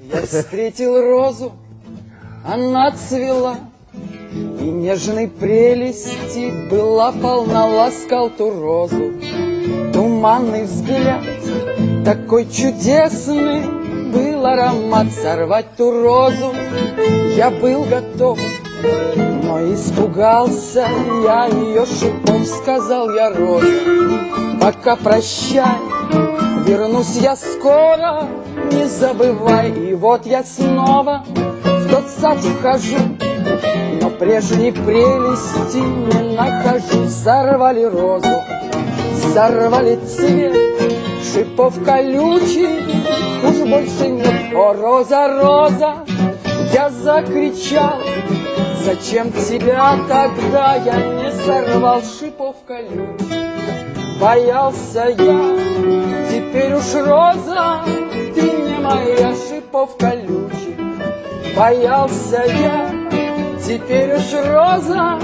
Я встретил розу, она цвела, И нежной прелести была полна, ласкал ту розу. Туманный взгляд, такой чудесный, Был аромат сорвать ту розу. Я был готов, но испугался я ее шипов, сказал я роза. Пока прощай, вернусь я скоро, не забывай. И вот я снова в тот сад вхожу, но прежней прелести не нахожу. Сорвали розу, сорвали цвет, шипов колючих уж больше нет. О, роза, роза, я закричал, Зачем тебя тогда я не сорвал шипов колючих? Боялся я, уж роза, ты не моя шипов колючих. Боялся я, теперь уж роза,